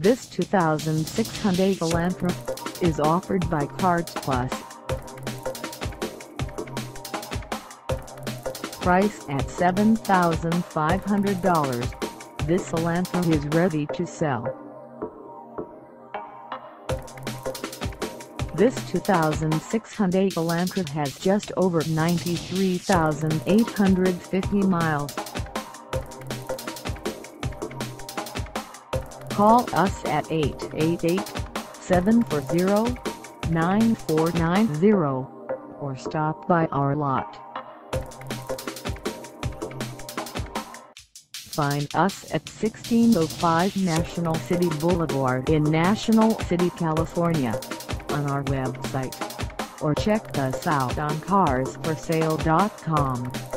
This 2006 Hyundai Elantra is offered by Karz Plus. Price at $7,500. This Elantra is ready to sell. This 2006 Hyundai Elantra has just over 93,850 miles. Call us at 888-740-9490 or stop by our lot. Find us at 1605 National City Boulevard in National City, California on our website or check us out on carsforsale.com.